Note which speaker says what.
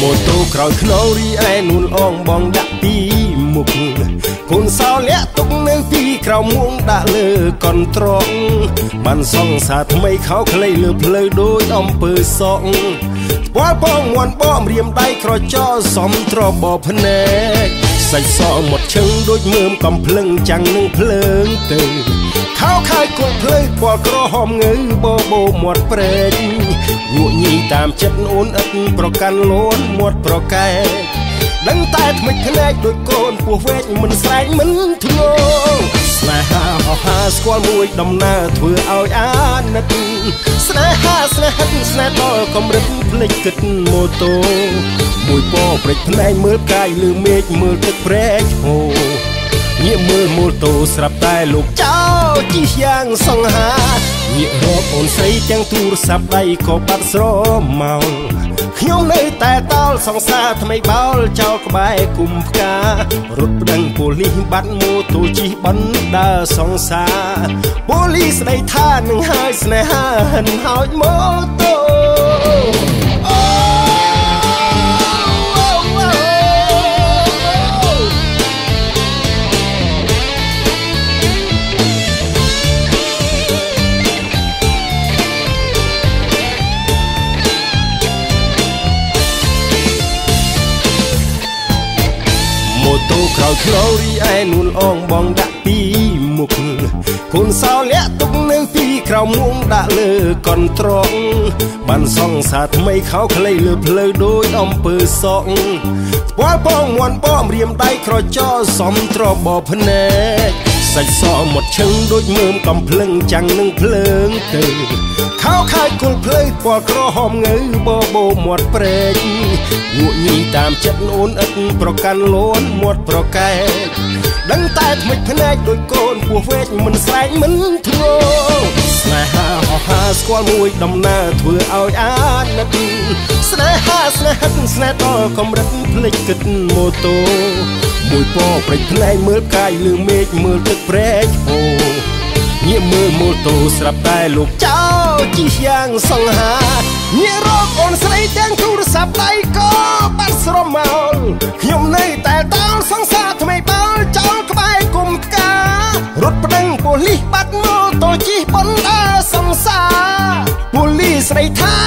Speaker 1: ក្រោយខ្នងរីឯនួនអងបងដាក់ពីមុខកូនសោលាក់ទុកនៅពីក្រោមមួងដាក់លើកន្ត្រងបានសងសាថ្មីខោខ្លីលើផ្លូវដូចអំពើសក់វល់បងមន់បងរៀមដៃក្រចោសំត្របបភ្នែកសាច់សមុតឈឹងដូចមើមកំភ្លឹងចាំងនឹងភ្លើងទៅខោខាយគល់ភ្លើងពណ៌ក្រហមងើបបោមាត់ព្រែកញក់ញី តាមចិត្តអូនឥតប្រកាន់លូនមាត់ប្រកែកដឹងតែថ្មិចភ្នែកដូចកូនពោះវែកមិនស្រែកមិនធ្ងន់ស្នេហាហោហាស្គាល់មួយដំណើរធ្វើឲ្យអាណិតស្នេហាស្នេហិតស្នេហ៍ដល់កម្រិតភ្លេចគិតម៉ូតូមួយពព្រិចភ្នែកមើលកាយលឺមេឃមើលទឹកព្រែកហូ ញាក់មើលមូលតូស្រាប់តែលោកចោជីយ៉ាងសង្ហាញាក់រកអូនស្រីទាំងទូរស័ព្ទដៃក៏បាត់ស្រមោលខ្ញុំនៅតែតោលសង្សារថ្មីបោលចោលក្បែរគុំផ្ការត់ប្តឹងប៉ូលីសបាត់ម៉ូតូជិះបណ្ដើសង្សារប៉ូលីសស្ដីថានឹងហើយស្នេហាហិនហោចម៉ូតូ តូក្រោយខ្លោរីឯនួនអងបងដាក់ពីមុខកូនសោលាក់ទុកនៅពីក្រោមមួងដាក់លើកន្ត្រងបានសងសាថ្មីខោខ្លីលើផ្លូវដូចអំពើសក់ស្ពាល់បងមន់បងរៀមដៃក្រចោសំត្របភ្នែក សាច់សមុតឈឹងដូចមើមកំភ្លឹងចាំងនឹងភ្លើងទៅខោខាយគល់ភ្លើងពណ៌ក្រហមងើបបោមាត់ព្រែកងក់ញីតាមចិត្តអូនឥតប្រកាន់លូនមាត់ប្រកែកដឹងតែថ្មិចភ្នែកដូចកូនពោះវែកមិនស្រែកមិនធ្ងន់ស្នេហាហោហាស្គាល់មួយដំណើរធ្វើឲ្យអាណិតស្នេហាស្នេហិតស្នេហ៍ដល់កម្រិតភ្លេចគិតម៉ូតូ មួយពប្រេចផ្លែងមើលកាយលឺមេឃមើលទឹកប្រេចអូញាមើលមើលទូស្រាប់តែលោកចៅជីយ៉ាងសង្ហាញារកអូនស្រីទាំងទូរស័ព្ទដៃក៏បាត់ស្រមោលខ្ញុំនៅតែតោលសង្សារថ្មីបាល់ចោលក្បែរគុំផ្ការត់ប្តឹងប៉ូលីសបាត់ម៉ូតូជិះបណ្ដាសង្សារប៉ូលីសស្រីថា